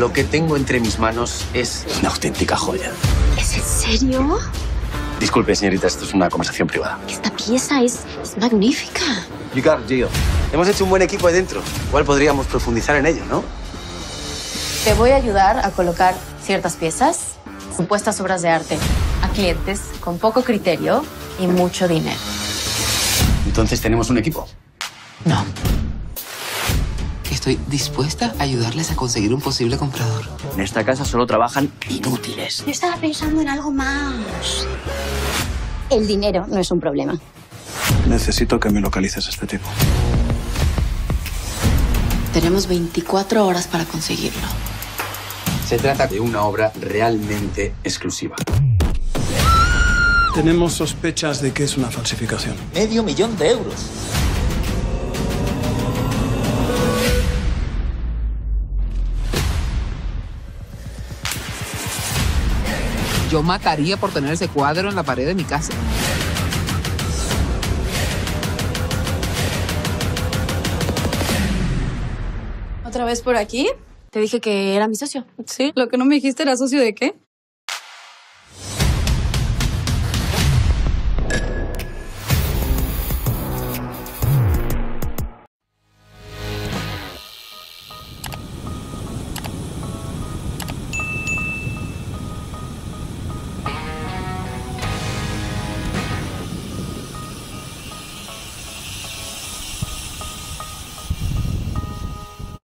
Lo que tengo entre mis manos es una auténtica joya. ¿Es en serio? Disculpe, señorita, esto es una conversación privada. Esta pieza es, es magnífica. Ricardo, Gio, hemos hecho un buen equipo ahí dentro. Igual podríamos profundizar en ello, ¿no? Te voy a ayudar a colocar ciertas piezas, supuestas obras de arte, a clientes con poco criterio y mucho dinero. Entonces tenemos un equipo. No. Estoy dispuesta a ayudarles a conseguir un posible comprador. En esta casa solo trabajan inútiles. Yo estaba pensando en algo más. El dinero no es un problema. Necesito que me localices a este tipo. Tenemos 24 horas para conseguirlo. Se trata de una obra realmente exclusiva. Tenemos sospechas de que es una falsificación. Medio millón de euros. Yo mataría por tener ese cuadro en la pared de mi casa. ¿Otra vez por aquí? Te dije que era mi socio. Sí, lo que no me dijiste era socio de qué.